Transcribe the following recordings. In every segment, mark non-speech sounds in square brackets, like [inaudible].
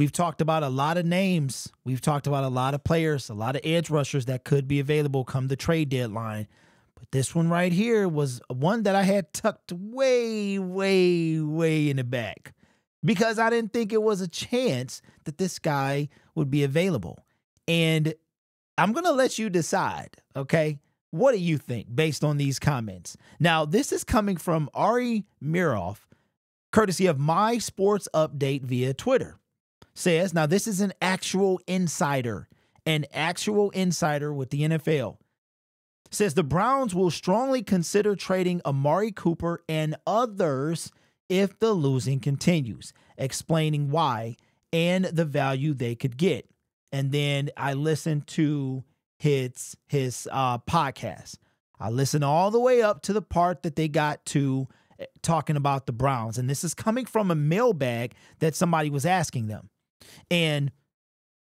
We've talked about a lot of names. We've talked about a lot of players, a lot of edge rushers that could be available come the trade deadline. But this one right here was one that I had tucked way, way, way in the back because I didn't think it was a chance that this guy would be available. And I'm going to let you decide, okay? What do you think based on these comments? Now, this is coming from Ari Meirov, courtesy of My Sports Update via Twitter. Says, now this is an actual insider, an actual insider with the NFL. Says the Browns will strongly consider trading Amari Cooper and others if the losing continues, explaining why and the value they could get. And then I listened to his his uh, podcast. I listened all the way up to the part that they got to eh, talking about the Browns, and this is coming from a mailbag that somebody was asking them. And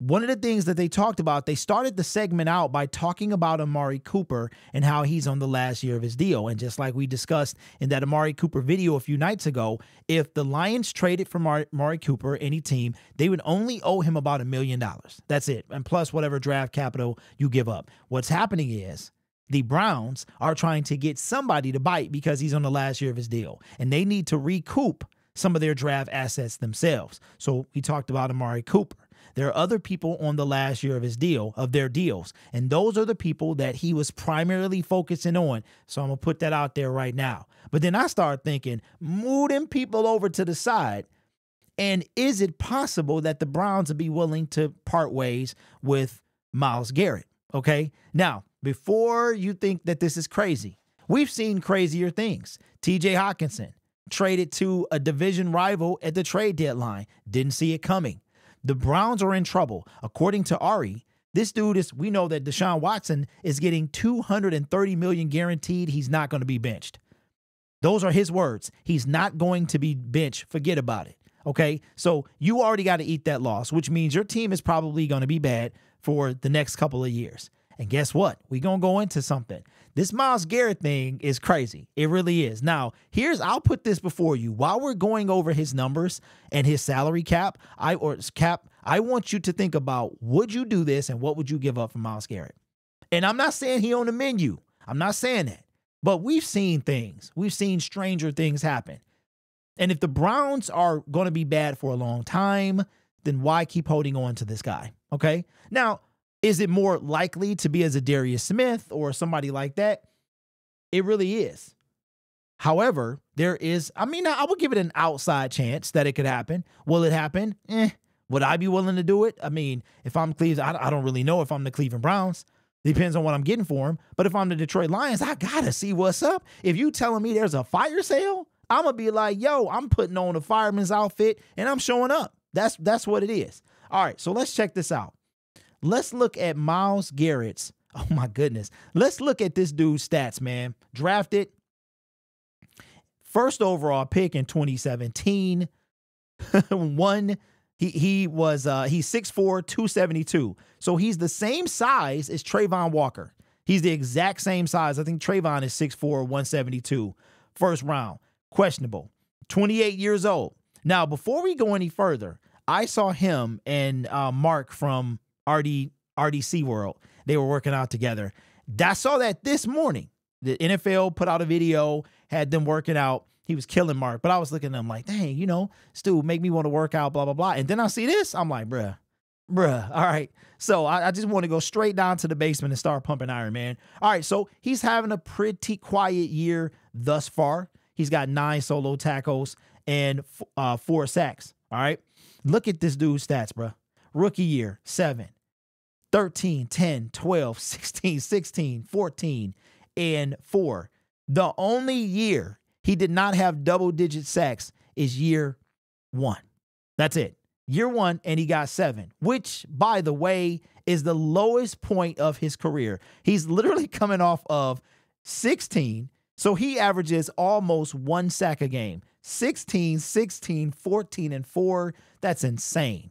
one of the things that they talked about, they started the segment out by talking about Amari Cooper and how he's on the last year of his deal. And just like we discussed in that Amari Cooper video a few nights ago, if the Lions traded for Amari Cooper, any team, they would only owe him about a million dollars. That's it. And plus whatever draft capital you give up. What's happening is the Browns are trying to get somebody to bite because he's on the last year of his deal. And they need to recoup some of their draft assets themselves. So he talked about Amari Cooper. There are other people on the last year of his deal, of their deals. And those are the people that he was primarily focusing on. So I'm to put that out there right now. But then I start thinking, them people over to the side. And is it possible that the Browns would be willing to part ways with Myles Garrett? Okay. Now, before you think that this is crazy, we've seen crazier things. TJ Hockenson traded to a division rival at the trade deadline, didn't see it coming. The Browns are in trouble. According to Ari, this dude is we know that Deshaun Watson is getting 230 million guaranteed. He's not going to be benched. Those are his words. He's not going to be benched. Forget about it. Okay? So you already got to eat that loss, which means your team is probably going to be bad for the next couple of years. And guess what? We're going to go into something. This Myles Garrett thing is crazy. It really is. Now, here's I'll put this before you. While we're going over his numbers and his salary cap, I or cap, I want you to think about would you do this and what would you give up for Myles Garrett? And I'm not saying he on the menu. I'm not saying that. But we've seen things. We've seen stranger things happen. And if the Browns are going to be bad for a long time, then why keep holding on to this guy? Okay. Now, is it more likely to be as a Darius Smith or somebody like that? It really is. However, there is, I mean, I would give it an outside chance that it could happen. Will it happen? Eh. Would I be willing to do it? I mean, if I'm Cleveland, I, don't really know if I'm the Cleveland Browns. Depends on what I'm getting for him. But if I'm the Detroit Lions, I gotta see what's up. If you telling me there's a fire sale, I'm gonna be like, yo, I'm putting on a fireman's outfit and I'm showing up. That's that's what it is. All right, so let's check this out. Let's look at Myles Garrett's. [laughs] Oh my goodness. Let's look at this dude's stats, man. Drafted first overall pick in 2017. [laughs] One he he was uh he's 6'4, 272. So he's the same size as Travon Walker. He's the exact same size. I think Travon is 6'4, 172. First round. Questionable. 28 years old. Now, before we go any further, I saw him and uh, Mark from RD RDC World. They were working out together. I saw that this morning. The NFL put out a video, had them working out. He was killing Mark, but I was looking at him like, dang, you know, Stu, make me want to work out, blah, blah, blah. And then I see this, I'm like, bruh, bruh. All right. So I, I just want to go straight down to the basement and start pumping iron, man. All right. So he's having a pretty quiet year thus far. He's got nine solo tackles and uh, four sacks. All right. Look at this dude's stats, bruh. Rookie year, seven. 13, 10, 12, 16, 16, 14, and 4. The only year he did not have double digit sacks is year one. That's it. Year one, and he got seven, which, by the way, is the lowest point of his career. He's literally [laughs] coming off of 16. So he averages almost one sack a game 16, 16, 14, and 4. That's insane.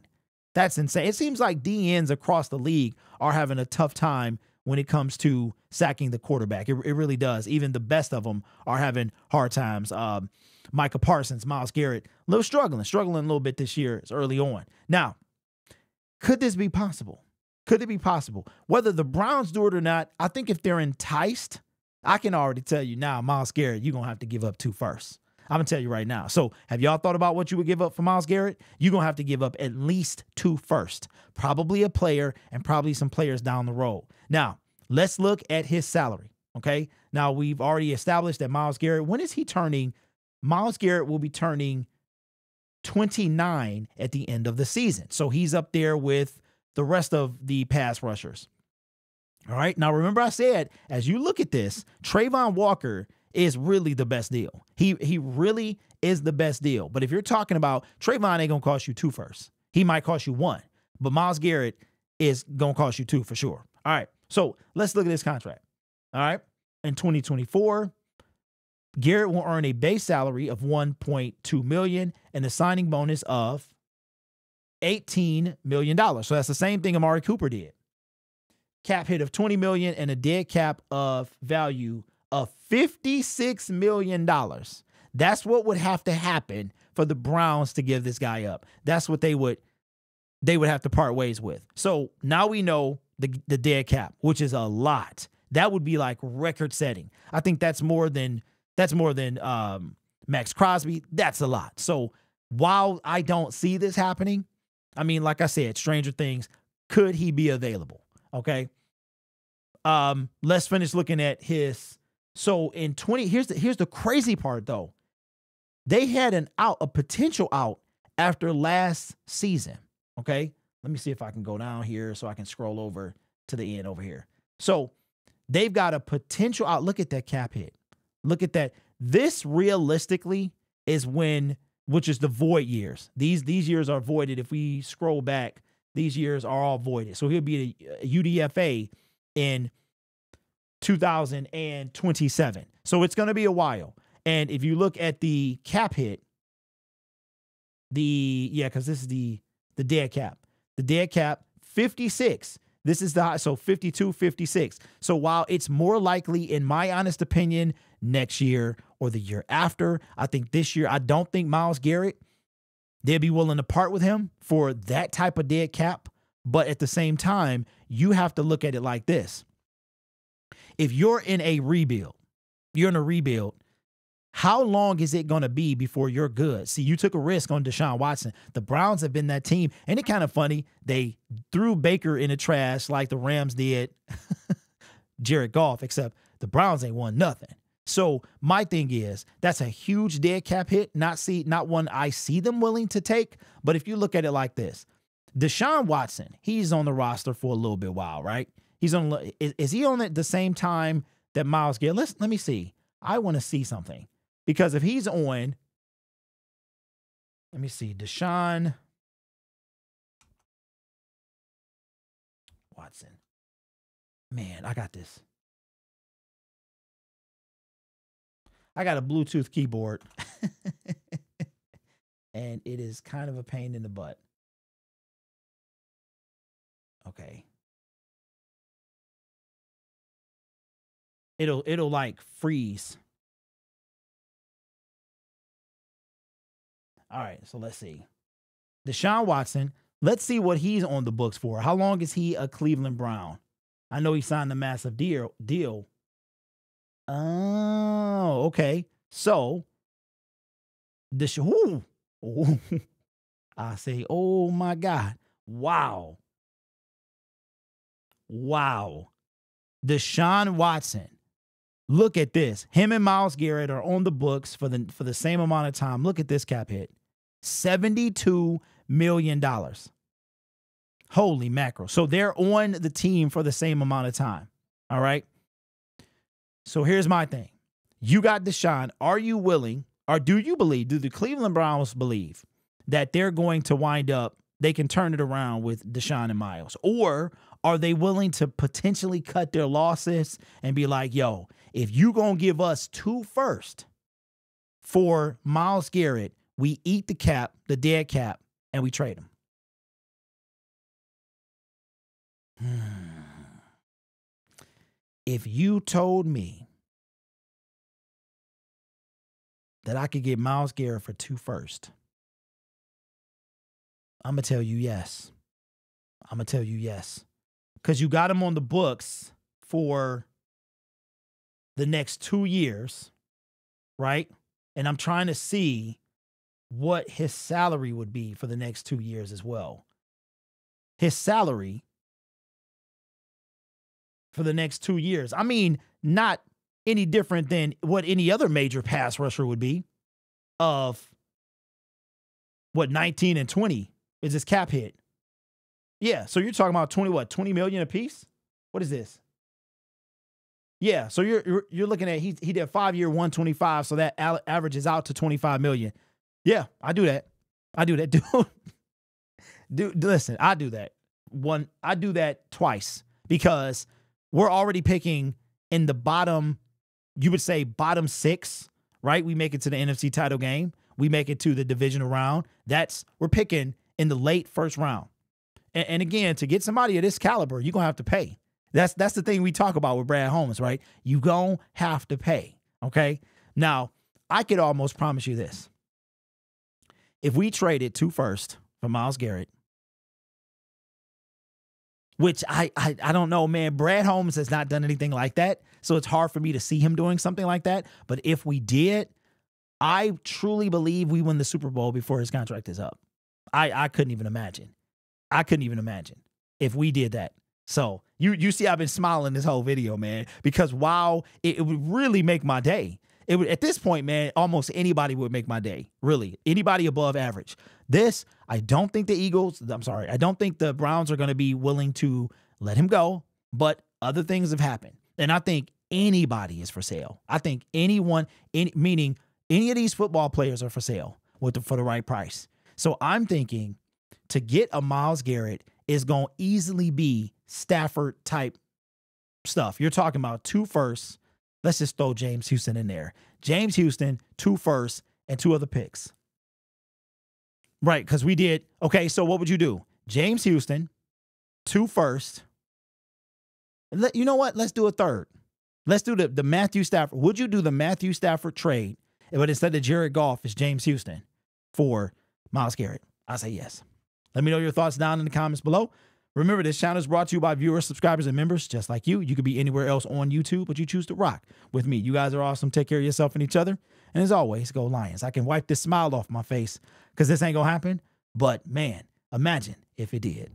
That's insane. It seems like DNs across the league are having a tough time when it comes to sacking the quarterback. It, it really does. Even the best of them are having hard times. Um, Micah Parsons, Myles Garrett, a little struggling, struggling a little bit this year. Early on. Now, Could this be possible? Could it be possible? Whether the Browns do it or not, I think if they're enticed, I can already tell you now, Myles Garrett, you're going to have to give up two firsts. I'm to tell you right now. So, have y'all thought about what you would give up for Myles Garrett? You're to have to give up at least two first, probably a player and probably some players down the road. Now, let's look at his salary. Okay. Now, we've already established that Myles Garrett, when is he turning? Myles Garrett will be turning 29 at the end of the season. So, he's up there with the rest of the pass rushers. All right. Now, remember, I said, as you look at this, Travon Walker is really the best deal. He he really is the best deal. But if you're talking about Travon ain't gonna cost you two first. He might cost you one. But Myles Garrett is gonna cost you two for sure. All right. So let's look at this contract. All right. In 2024, Garrett will earn a base salary of 1.2 million and a signing bonus of 18 million dollars. So that's the same thing Amari Cooper did. Cap hit of 20 million and a dead cap of value $56 million. That's what would have to happen for the Browns to give this guy up. That's what they would they would have to part ways with. So now we know the the dead cap, which is a lot. That would be like record setting. I think that's more than that's more than um, Maxx Crosby. That's a lot. So while I don't see this happening, I mean, like I said, Stranger Things, could he be available? Okay. Um, let's finish looking at his so in 20, here's the here's the crazy part though. They had an out, a potential out after last season. Okay. Let me see if I can go down here so I can scroll over to the end over here. So they've got a potential out. Look at that cap hit. Look at that. This realistically is when, which is the void years. These these years are voided. If we scroll back, these years are all voided. So he'll be a, UDFA in 2027. So it's going to be a while. And if you look at the cap hit, the yeah, because this is the the dead cap. The dead cap 56. This is the high, so 52, 56. So while it's more likely, in my honest opinion, next year or the year after, I think this year, I don't think Myles Garrett, they'll be willing to part with him for that type of dead cap. But at the same time, you have to look at it like this if you're in a rebuild, you're in a rebuild, how long is it going to be before you're good? See, you took a risk on Deshaun Watson. The Browns have been that team. And it kind of funny. They threw Baker in the trash like the Rams did [laughs] Jared Goff, except the Browns ain't won nothing. So my thing is that's a huge dead cap hit, not see not one I see them willing to take. But if you look at it like this, Deshaun Watson, he's on the roster for a little bit while, right? He's on. Is, is he on at the same time that Myles Garrett? Let's let me see. I want to see something because if he's on, let me see. Deshaun Watson. Man, I got this. I got a Bluetooth keyboard. [laughs] and it is kind of a pain in the butt. Okay. It'll it'll like freeze. All right, so let's see. Deshaun Watson, let's see what he's on the books for. How long is he a Cleveland Brown? I know he signed a massive deal. Deal. Oh, okay. So, this. Ooh, ooh. [laughs] I say, oh my God. Wow. Wow. Deshaun Watson Look at this. Him and Myles Garrett are on the books for the for the same amount of time. Look at this cap hit. $72 million. Holy mackerel. So they're on the team for the same amount of time. All right. So here's my thing. You got Deshaun. Are you willing, or do you believe, do the Cleveland Browns believe that they're going to wind up, they can turn it around with Deshaun and Myles? Or are they willing to potentially cut their losses and be like, yo, if you gonna give us two first for Myles Garrett, we eat the cap, the dead cap, and we trade him. [sighs] If you told me that I could get Myles Garrett for two first, I'm gonna tell you yes. I'm gonna tell you yes, because you got him on the books for the next two years, right? And I'm trying to see what his salary would be for the next two years as well. His salary for the next two years. I mean, not any different than what any other major pass rusher would be of what 19 and 20 is his cap hit. Yeah, so you're talking about 20 what? 20 million a piece? What is this? Yeah, so you're you're, looking at he he did 5 year 125 so that averages out to 25 million. Yeah, I do that. I do that. [laughs] Dude, dude listen, I do that. One I do that twice because we're already picking in the bottom you would say bottom 6, right? We make it to the NFC title game. We make it to the divisional round. That's we're picking in the late first round. And, and again, to get somebody of this caliber, you're gonna have to pay. That's that's the thing we talk about with Brad Holmes, right? You gonna have to pay. Okay. Now, I could almost promise you this. If we traded two first for Myles Garrett, which I, I I don't know, man. Brad Holmes has not done anything like that, so it's hard for me to see him doing something like that. But if we did, I truly believe we win the Super Bowl before his contract is up. I I couldn't even imagine. I couldn't even imagine if we did that. So you you see, I've been smiling this whole video, man, because wow, it, it would really make my day. It would at this point, man, almost anybody would make my day. Really, anybody above average. This, I don't think the Eagles. I'm sorry, I don't think the Browns are going to be willing to let him go. But other things have happened, and I think anybody is for sale. I think anyone, any, meaning any of these football players are for sale with the, for the right price. So I'm thinking to get a Myles Garrett is going to easily be Stafford type stuff. You're talking about two firsts. Let's just throw James Houston in there. James Houston, two firsts, and two other picks. Right, because we did. Okay, so what would you do? James Houston, two first. Let, you know what? Let's do a third. Let's do the, the Matthew Stafford. Would you do the Matthew Stafford trade but instead of Jared Goff, it's James Houston for Myles Garrett. I say yes. Let me know your thoughts down in the comments below. Remember, this channel is brought to you by viewers, subscribers, and members just like you. You could be anywhere else on YouTube, but you choose to rock with me. You guys are awesome. Take care of yourself and each other. And as always, go Lions. I can wipe this smile off my face because this ain't going to happen. But man, imagine if it did.